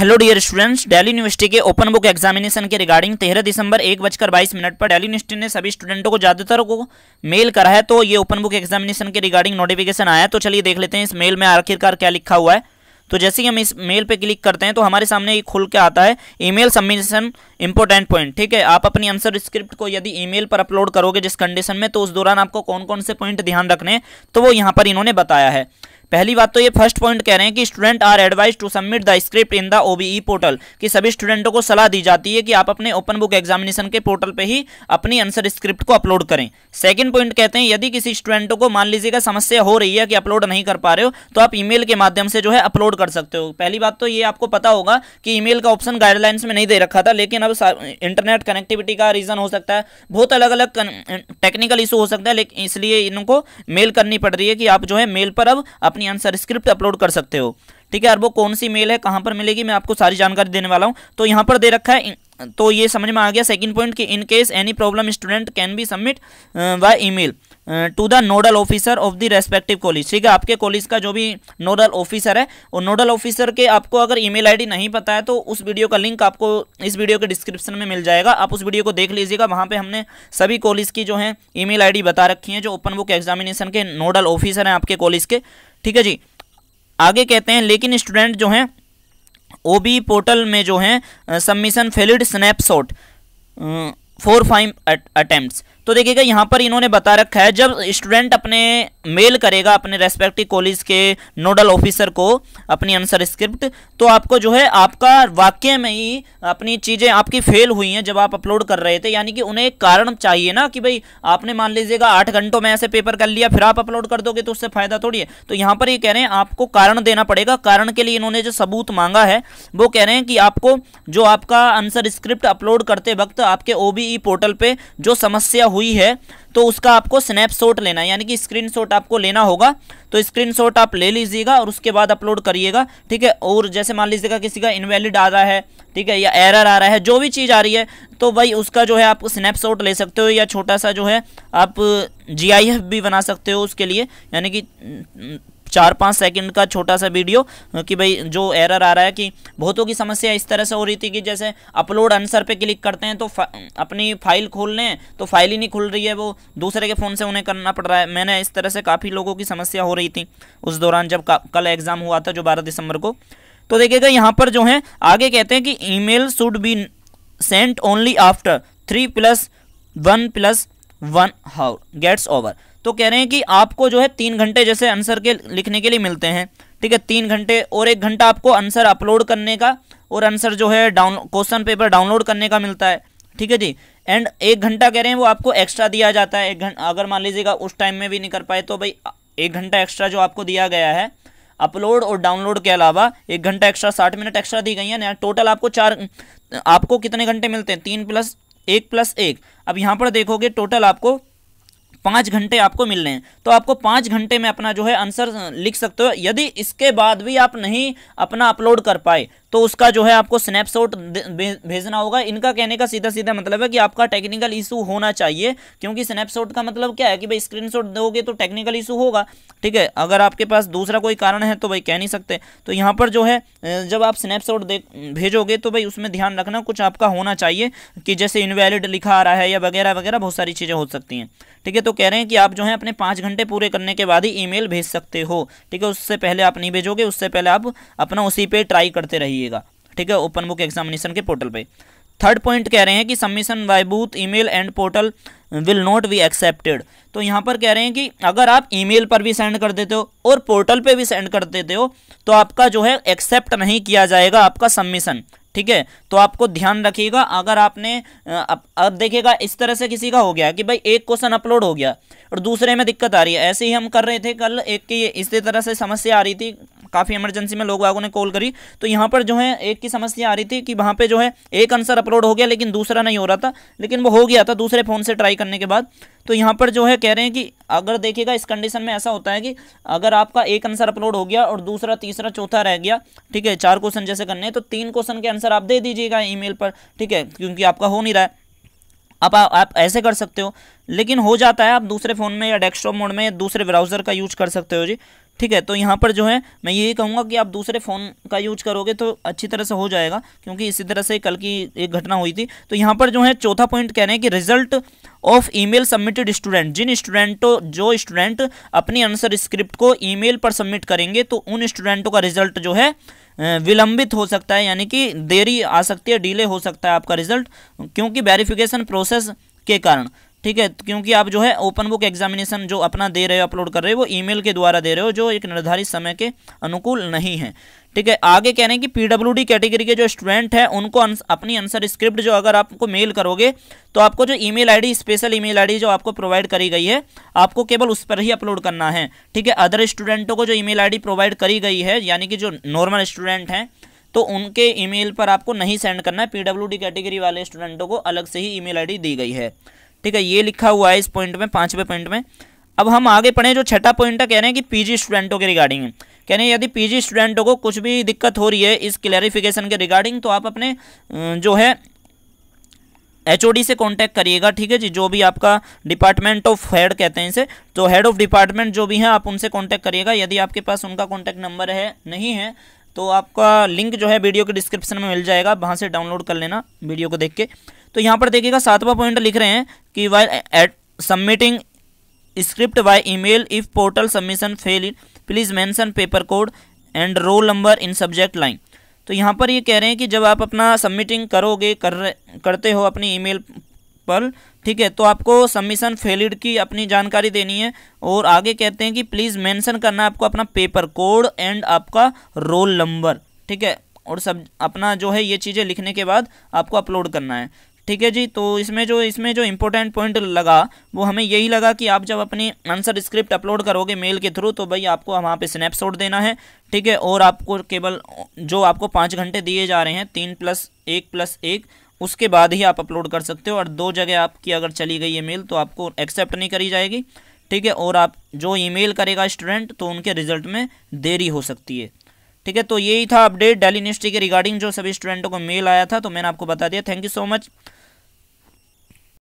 Hello dear students Delhi university के open book examination के regarding तेरह दिसंबर एक बजकर बाईस मिनट पर दिल्ली यूनिवर्सिटी ने सभी स्टूडेंटों को, ज़्यादातर को मेल करा है तो ये ओपन बुक एग्जामिनेशन के रिगार्डिंग नोटिफिकेशन आया तो चलिए देख लेते हैं इस मेल में आखिरकार क्या लिखा हुआ है। तो जैसे ही हम इस मेल पे क्लिक करते हैं तो हमारे सामने ये खुल के आता है ईमेल सबमिशन इंपॉर्टेंट पॉइंट ठीक है? आप अपनी आंसर स्क्रिप्ट को यदि ईमेल पर अपलोड करोगे जिस कंडीशन में तो उस दौरान आपको कौन कौन से पॉइंट ध्यान रखने तो वो यहाँ पर इन्होंने बताया है। पहली बात तो ये फ़र्स्ट पॉइंट कह रहे हैं कि student are advise to submit the script in the OBE portal कि सभी स्टूडेंटों को सलाह दी जाती है कि आप अपने ओपन बुक एग्जामिनेशन के पोर्टल पे ही अपनी आंसर स्क्रिप्ट को अपलोड करें. सेकंड पॉइंट कहते हैं, यदि किसी स्टूडेंटों को मान लीजिएगा समस्या हो रही है कि अपलोड नहीं कर पा रहे हो तो आप ईमेल के माध्यम से जो है अपलोड कर सकते हो. पहली बात तो ये आपको पता होगा कि ईमेल का ऑप्शन गाइडलाइंस में नहीं दे रखा था, लेकिन अब इंटरनेट कनेक्टिविटी का रीजन हो सकता है. बहुत अलग अलग टेक्निकल इशू हो सकता है लेकिन इसलिए इनको मेल करनी पड़ रही है कि आप जो है मेल पर अब अपनी आंसर स्क्रिप्ट अपलोड कर सकते हो। ठीक है, और वो कौन सी मेल है, कहाँ पर मिलेगी, मैं आपको सारी जानकारी देने वाला हूँ। तो यहाँ पर दे रखा है तो ये समझ में आ गया सेकंड पॉइंट कि in case any problem student can be submit by email to the nodal officer of the respective college ठीक है, आपके कॉलेज का जो भी नोडल ऑफिसर है, वो नोडल ऑफिसर के आपको अगर ईमेल आईडी नहीं पता है तो उस वीडियो का लिंक आपको इस वीडियो के डिस्क्रिप्शन में मिल जाएगा। आप उस वीडियो को देख लीजिएगा, वहाँ पे हमने सभी कॉलेज की जो है ईमेल आईडी बता रखी है, जो ओपन बुक एग्जामिनेशन के नोडल ऑफिसर हैं आपके कॉलेज के। ठीक है जी। आगे कहते हैं, लेकिन स्टूडेंट जो हैं, ओबी पोर्टल में जो है submission failed snapshot four five attempts. तो देखिएगा, यहाँ पर इन्होंने बता रखा है, जब स्टूडेंट अपने मेल करेगा अपने रेस्पेक्टिव कॉलेज के नोडल ऑफिसर को अपनी आंसर स्क्रिप्ट तो आपको जो है, आपका वाक्य में ही अपनी चीज़ें, आपकी फेल हुई हैं जब आप अपलोड कर रहे थे। यानी कि उन्हें एक कारण चाहिए ना कि भाई, आपने मान लीजिएगा आठ घंटों में ऐसे पेपर कर लिया, फिर आप अपलोड कर दोगे तो उससे फ़ायदा थोड़ी है। तो यहाँ पर ये कह रहे हैं, आपको कारण देना पड़ेगा। कारण के लिए इन्होंने जो सबूत मांगा है, वो कह रहे हैं कि आपको जो आपका आंसर स्क्रिप्ट अपलोड करते वक्त आपके ओबीई पोर्टल पर जो समस्या है तो उसका आपको स्नैपशॉट लेना है। यानी कि स्क्रीनशॉट आपको लेना होगा तो स्क्रीनशॉट आप ले लीजिएगा और उसके बाद अपलोड करिएगा, ठीक है? और जैसे मान लीजिएगा किसी का इनवैलिड आ रहा है, ठीक है, या एरर आ रहा है, जो भी चीज़ आ रही है तो भाई उसका जो है आप स्नैपशॉट ले सकते हो या छोटा सा जो है आप GIF भी बना सकते हो उसके लिए। यानी कि चार पाँच सेकंड का छोटा सा वीडियो कि भाई जो एरर आ रहा है कि बहुतों की समस्या इस तरह से हो रही थी कि जैसे अपलोड आंसर पे क्लिक करते हैं तो फा, अपनी फ़ाइल खोल लें तो फ़ाइल ही नहीं खुल रही है वो दूसरे के फ़ोन से उन्हें करना पड़ रहा है। मैंने इस तरह से काफ़ी लोगों की समस्या हो रही थी उस दौरान जब कल एग्ज़ाम हुआ था जो बारह दिसंबर को। तो देखिएगा यहाँ पर जो है आगे कहते हैं कि e should be sent only after three plus one plus one hour gets over. तो कह रहे हैं कि आपको जो है तीन घंटे जैसे आंसर के लिखने के लिए मिलते हैं। ठीक है, तीन घंटे और एक घंटा आपको आंसर अपलोड करने का और आंसर जो है डाउन, क्वेश्चन पेपर डाउनलोड करने का मिलता है। ठीक है जी? एंड एक घंटा कह रहे हैं वो आपको एक्स्ट्रा दिया जाता है। एक घंटा अगर मान लीजिएगा उस टाइम में भी नहीं कर पाए तो भाई एक घंटा एक्स्ट्रा जो आपको दिया गया है, अपलोड और डाउनलोड के अलावा एक घंटा एक्स्ट्रा, साठ मिनट एक्स्ट्रा दी गई है। ना टोटल आपको चार, आपको कितने घंटे मिलते हैं? तीन प्लस एक प्लस एक। अब यहाँ पर देखोगे टोटल आपको पाँच घंटे आपको मिल रहे हैं। तो आपको पाँच घंटे में अपना जो है आंसर लिख सकते हो। यदि इसके बाद भी आप नहीं अपना अपलोड कर पाए तो उसका जो है आपको स्नैपशॉट भेजना होगा। इनका कहने का सीधा सीधा मतलब है कि आपका टेक्निकल इशू होना चाहिए, क्योंकि स्नैपशॉट का मतलब क्या है कि भाई स्क्रीनशॉट दोगे तो टेक्निकल इशू होगा, ठीक है? अगर आपके पास दूसरा कोई कारण है तो भाई कह नहीं सकते। तो यहाँ पर जो है जब आप स्नैपशॉट भेजोगे तो भाई उसमें ध्यान रखना कुछ आपका होना चाहिए, कि जैसे इनवैलिड लिखा आ रहा है या वगैरह वगैरह बहुत सारी चीज़ें हो सकती हैं, ठीक है? तो कह रहे हैं कि आप जो है अपने पाँच घंटे पूरे करने के बाद ही ईमेल भेज सकते हो, ठीक है? उससे पहले आप नहीं भेजोगे, उससे पहले आप अपना उसी पे ट्राई करते रहिएगा ठीक है ओपन बुक एग्जामिनेशन के पोर्टल पे। थर्ड पॉइंट कह रहे हैं कि submission by both email and portal will not be accepted तो यहाँ पर कह रहे हैं कि अगर आप ईमेल पर भी सेंड कर देते हो और पोर्टल पे भी सेंड कर देते हो तो आपका जो है एक्सेप्ट नहीं किया जाएगा आपका सबमिशन ठीक है तो आपको ध्यान रखिएगा अगर आपने अब, अब देखिएगा इस तरह से किसी का हो गया कि भाई एक क्वेश्चन अपलोड हो गया और दूसरे में दिक्कत आ रही है। ऐसे ही हम कर रहे थे कल एक की इसी तरह से समस्या आ रही थी काफ़ी इमरजेंसी में लोग वागों ने कॉल करी। तो यहाँ पर जो है एक की समस्या आ रही थी कि वहाँ पे जो है एक आंसर अपलोड हो गया लेकिन दूसरा नहीं हो रहा था। लेकिन वो हो गया था दूसरे फ़ोन से ट्राई करने के बाद। तो यहाँ पर जो है कह रहे हैं कि अगर देखिएगा इस कंडीशन में ऐसा होता है कि अगर आपका एक आंसर अपलोड हो गया और दूसरा तीसरा चौथा रह गया ठीक है चार क्वेश्चन जैसे करने हैं तो तीन क्वेश्चन के आंसर आप दे दीजिएगा ईमेल पर ठीक है क्योंकि आपका हो नहीं रहा है। आप, आप आप ऐसे कर सकते हो। लेकिन हो जाता है आप दूसरे फ़ोन में या डेस्कटॉप मोड में या दूसरे ब्राउज़र का यूज़ कर सकते हो जी। ठीक है तो यहाँ पर जो है, मैं यही कहूँगा कि आप दूसरे फ़ोन का यूज़ करोगे तो अच्छी तरह से हो जाएगा, क्योंकि इसी तरह से कल की एक घटना हुई थी। तो यहाँ पर जो है, चौथा पॉइंट कह रहे हैं कि result of email submitted student जिन स्टूडेंटों जो स्टूडेंट अपनी आंसर स्क्रिप्ट को ईमेल पर सबमिट करेंगे तो उन स्टूडेंटों का रिज़ल्ट जो है विलंबित हो सकता है, यानी कि देरी आ सकती है डिले हो सकता है आपका रिज़ल्ट क्योंकि वेरिफिकेशन प्रोसेस के कारण। ठीक है क्योंकि आप जो है ओपन बुक एग्जामिनेशन जो अपना दे रहे हो, अपलोड कर रहे हो, वो ईमेल के द्वारा दे रहे हो, जो एक निर्धारित समय के अनुकूल नहीं है। ठीक है, आगे कह रहे हैं कि पीडब्ल्यूडी कैटेगरी के जो स्टूडेंट हैं, उनको अपनी आंसर स्क्रिप्ट जो अगर आपको मेल करोगे तो आपको जो email ID, special email ID जो आपको प्रोवाइड करी गई है, आपको केवल उस पर ही अपलोड करना है। ठीक है, अदर स्टूडेंटों को जो ईमेल आईडी प्रोवाइड करी गई है, यानी कि जो नॉर्मल स्टूडेंट हैं तो उनके ईमेल पर आपको नहीं सेंड करना है, पीडब्ल्यूडी कैटेगरी वाले स्टूडेंटों को अलग से ही ईमेल आईडी दी गई है। ठीक है, ये लिखा हुआ है इस पॉइंट में, पाँचवें पॉइंट में। अब हम आगे पढ़ें, जो छठा पॉइंट है, कह रहे हैं कि पीजी स्टूडेंटों के रिगार्डिंग कह रहे हैं, यदि पीजी स्टूडेंटों को कुछ भी दिक्कत हो रही है इस क्लैरिफिकेशन के रिगार्डिंग तो आप अपने जो है एचओडी से कांटेक्ट करिएगा, ठीक है जी? जो भी आपका डिपार्टमेंट ऑफ़ हेड कहते हैं इसे तो हेड ऑफ़ डिपार्टमेंट जो भी है, आप उनसे कांटेक्ट करिएगा। यदि आपके पास उनका कांटेक्ट नंबर है, नहीं है तो आपका लिंक जो है वीडियो के डिस्क्रिप्शन में मिल जाएगा। वहाँ से डाउनलोड कर लेना वीडियो को देख के। तो यहाँ पर देखिएगा, सातवां पॉइंट लिख रहे हैं कि why at submitting script by email if portal submission fail please mention paper code and roll number in subject line तो यहाँ पर ये कह रहे हैं कि जब आप अपना सबमिटिंग करोगे, कर करते हो अपनी ईमेल पर, ठीक है तो आपको सबमिशन फेलिड की अपनी जानकारी देनी है और आगे कहते हैं कि प्लीज़ मेंशन करना आपको अपना पेपर कोड एंड आपका रोल नंबर ठीक है, और सब, अपना जो है ये चीज़ें लिखने के बाद आपको अपलोड करना है। ठीक है जी? तो इसमें जो इसमें जो इम्पोर्टेंट पॉइंट लगा, वो हमें यही लगा कि आप जब अपनी आंसर स्क्रिप्ट अपलोड करोगे मेल के थ्रू तो भाई आपको वहाँ पे स्नैपशॉट देना है, ठीक है? और आपको केवल, जो आपको पाँच घंटे दिए जा रहे हैं, तीन प्लस एक प्लस एक, उसके बाद ही आप अपलोड कर सकते हो। और दो जगह आपकी अगर चली गई है मेल तो आपको एक्सेप्ट नहीं करी जाएगी, ठीक है? और आप, जो ईमेल करेगा स्टूडेंट तो उनके रिज़ल्ट में देरी हो सकती है, ठीक है? तो यही था अपडेट डेली यूनिवर्सिटी के रिगार्डिंग जो सभी स्टूडेंटों को मेल आया था तो मैंने आपको बता दिया। Thank you so much